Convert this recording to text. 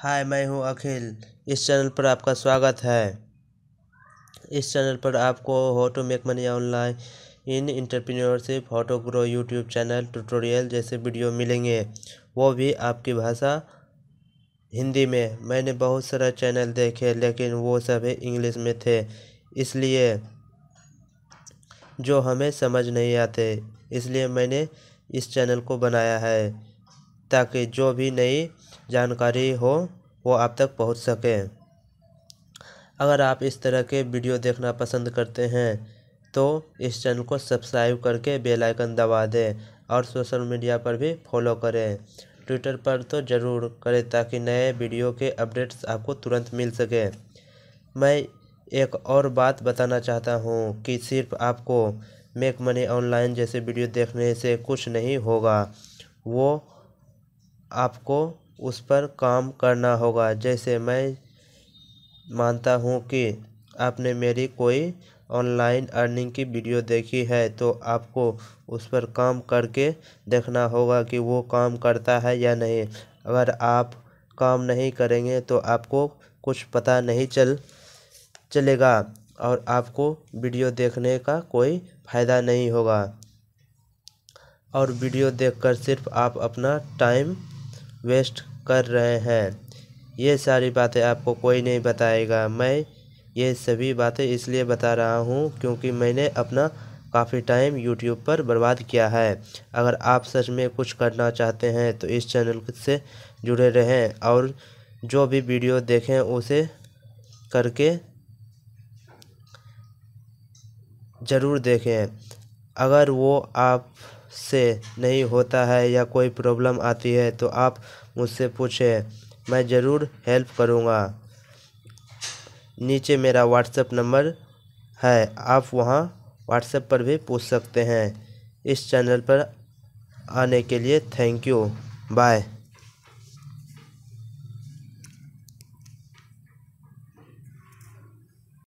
हाय, मैं हूँ अखिल। इस चैनल पर आपका स्वागत है। इस चैनल पर आपको how to make money online in entrepreneurship how to grow YouTube channel tutorial जैसे वीडियो मिलेंगे। वो भी आपकी भाषा हिंदी में। मैंने बहुत सारा चैनल देखे, लेकिन वो सभी इंग्लिश में थे। इसलिए जो हमें समझ नहीं आते, इसलिए मैंने इस चैनल को बनाया है। ताकि जो भी नई जानकारी हो, वो आप तक पहुँच सके। अगर आप इस तरह के वीडियो देखना पसंद करते हैं तो इस चैनल को सब्सक्राइब करके बेल आइकन दबा दें और सोशल मीडिया पर भी फॉलो करें। ट्विटर पर तो ज़रूर करें ताकि नए वीडियो के अपडेट्स आपको तुरंत मिल सके। मैं एक और बात बताना चाहता हूँ कि सिर्फ़ आपको मेक मनी ऑनलाइन जैसे वीडियो देखने से कुछ नहीं होगा, वो आपको उस पर काम करना होगा। जैसे मैं मानता हूँ कि आपने मेरी कोई ऑनलाइन अर्निंग की वीडियो देखी है तो आपको उस पर काम करके देखना होगा कि वो काम करता है या नहीं। अगर आप काम नहीं करेंगे तो आपको कुछ पता नहीं चल, चलेगा और आपको वीडियो देखने का कोई फ़ायदा नहीं होगा। और वीडियो देखकर सिर्फ़ आप अपना टाइम वेस्ट कर रहे हैं। ये सारी बातें आपको कोई नहीं बताएगा। मैं ये सभी बातें इसलिए बता रहा हूँ क्योंकि मैंने अपना काफ़ी टाइम यूट्यूब पर बर्बाद किया है। अगर आप सच में कुछ करना चाहते हैं तो इस चैनल से जुड़े रहें और जो भी वीडियो देखें, उसे करके ज़रूर देखें। अगर वो आप से नहीं होता है या कोई प्रॉब्लम आती है तो आप मुझसे पूछें। मैं ज़रूर हेल्प करूँगा। नीचे मेरा व्हाट्सएप नंबर है, आप वहाँ व्हाट्सएप पर भी पूछ सकते हैं। इस चैनल पर आने के लिए थैंक यू। बाय।